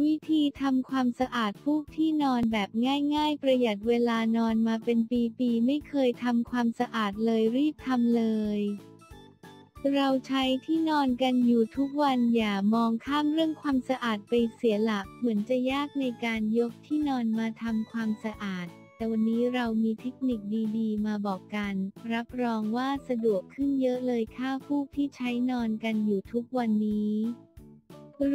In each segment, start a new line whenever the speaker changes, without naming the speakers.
วิธีทำความสะอาดฟูกที่นอนแบบง่ายๆ ประหยัดเวลานอนมาเป็นปีๆไม่เคยทำความสะอาดเลยรีบทำเลย เราใช้ที่นอนกันอยู่ทุกวันอย่ามองข้ามเรื่องความสะอาดไปเสียหลักเหมือนจะยากในการยกที่นอนมาทำความสะอาด แต่วันนี้เรามีเทคนิคดีๆ มาบอกกัน รับรองว่าสะดวกขึ้นเยอะเลยค่าฟูกที่ใช้นอนกันอยู่ทุกวันนี้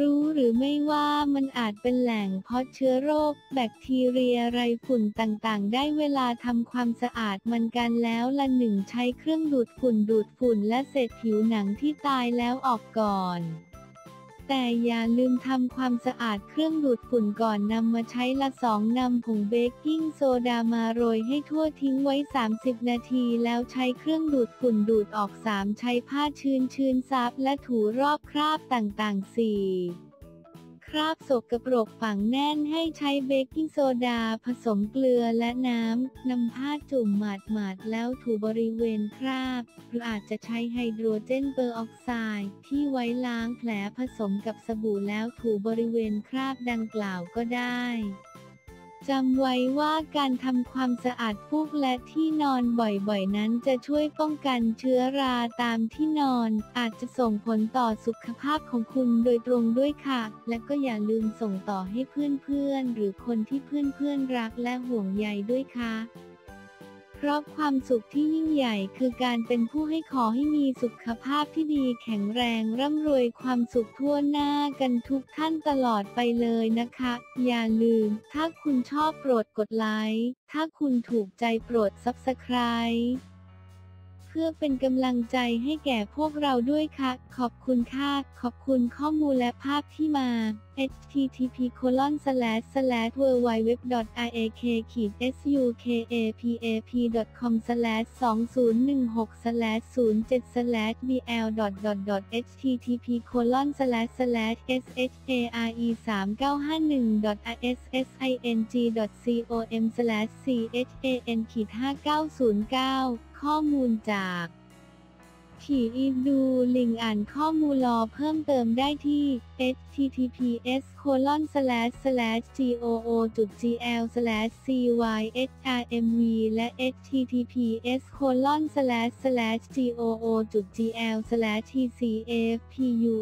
รู้หรือไม่ว่ามันอาจเป็นแหล่งเพาะเชื้อโรค แบคทีเรียไรฝุ่นต่างๆ ได้เวลาทำความสะอาดมันกันแล้วละหนึ่งใช้เครื่องดูดฝุ่นดูดฝุ่นและเศษผิวหนังที่ตายแล้วออกก่อน แต่อย่าลืมทำความสะอาดเครื่องดูดฝุ่นก่อนนำมาใช้ละสองนำผงเบกกิ้งโซดามาโรยให้ทั่วทิ้งไว้ 30 นาทีแล้วใช้เครื่องดูดฝุ่นดูดออก 3 ใช้ผ้าชื้นชื้นซับและถูรอบคราบต่างๆ 4 คราบสกปรกฝังแน่นให้ใช้เบกกิ้งโซดาผสมเกลือและน้ำนำผ้าจุ่มหมาดๆแล้วถูบริเวณคราบ หรืออาจจะใช้ไฮโดรเจนเปอร์ออกไซด์ที่ไว้ล้างแผลผสมกับสบู่แล้วถูบริเวณคราบดังกล่าวก็ได้ จำไว้ว่าการทำความสะอาดฟูกและที่นอนบ่อยๆ นั้นจะช่วยป้องกันเชื้อราตามที่นอน อาจจะส่งผลต่อสุขภาพของคุณโดยตรงด้วยค่ะ และก็อย่าลืมส่งต่อให้เพื่อนๆ หรือคนที่เพื่อนๆ รักและห่วงใยด้วยค่ะ เพราะความสุขที่ยิ่งใหญ่คือการเป็นผู้ให้ขอให้มีสุขภาพที่ดีแข็งแรงร่ำรวยความสุขทั่วหน้ากันทุกท่านตลอดไปเลยนะคะ อย่าลืม ถ้าคุณชอบโปรดกดไลค์ ถ้าคุณถูกใจโปรด Subscribe เพื่อเป็นกำลังใจให้แก่พวกเราด้วยค่ะ ขอบคุณค่ะ ขอบคุณข้อมูลและภาพที่มา http colon slash slash w w w i a k s u k a p a p com slash 2016 slash 07 slash bl dot dot dot http colon slash slash share 3951 dot ssing dot com slash chan 5909 ข้อมูลจาก ขี่อีดูลิงอ่านข้อมูลรอเพิ่มเติมได้ที่ https colon slash slash goo gl slash cyrmv และ https colon slash slash goo gl slash tcfpuf